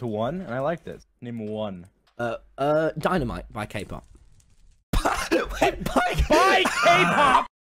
to one, and I liked it. Name one. Uh, uh, Dynamite by K-pop. By K-pop.